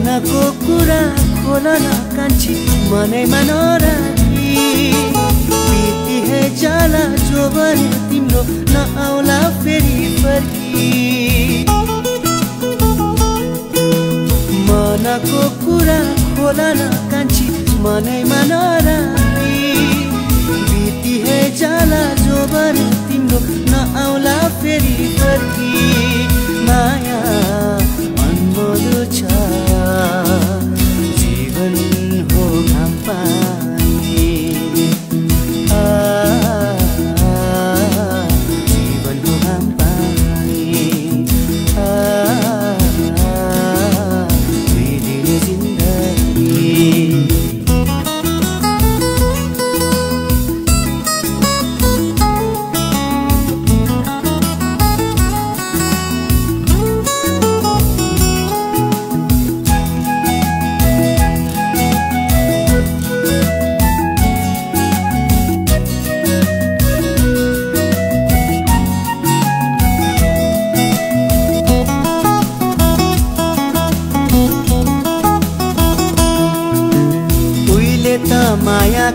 मनको कुरा खोल न कान्छी मनैमा नराखी बिति हे जाला जो भने तिम्रो नआउला फेरि फर्की। मनको कुरा खोल न कान्छी मनैमा नराखी बिति हे जाला जो भने तिम्रो नआउला फेरि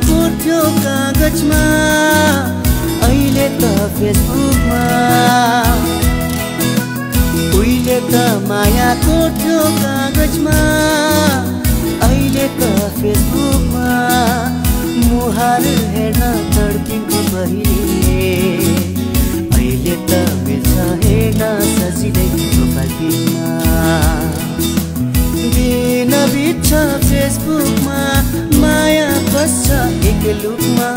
कोर्थ्यो कागजमा अहिले त फेसबुकमा। उहिले त माया कोर्थ्यो कागजमा अहिले त फेसबुकमा। मुहार हेर्न तड्पिन्थ्यो पहिले एकै लुकमा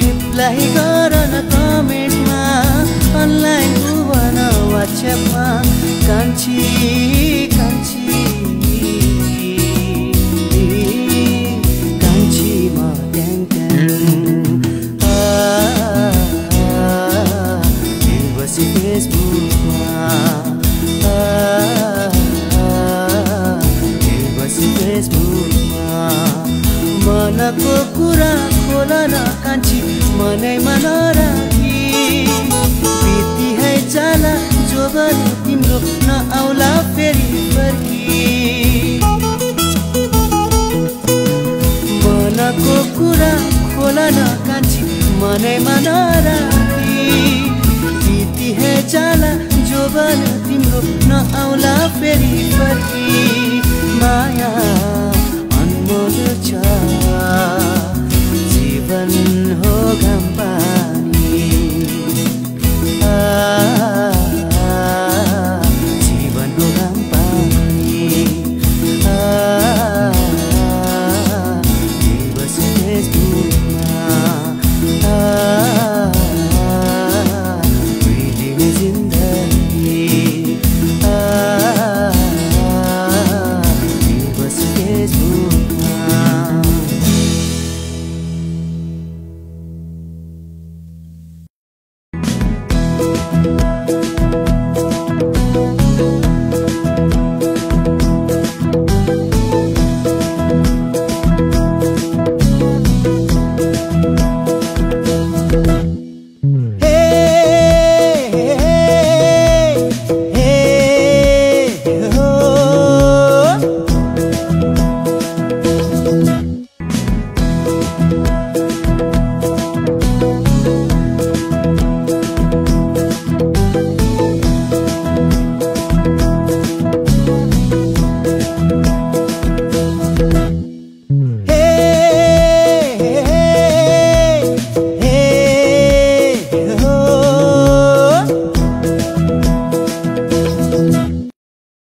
रिप्लाई गर न कमेन्टमा अनलाइन भन वाट्सएपमा कान्छी कान्छी कान्छी म ट्याङ ट्याङ आ, बसी फेसबुकमा। बसी फेसबुकमा। मनको मनैमा नराखी बिति है जाला जोबर तिम्रो नआउला फेरि मनको कुरा खोल न कान्छी मनैमा नराखी बिति हे जाला जोबर तिम्रो नआउला फेरि माया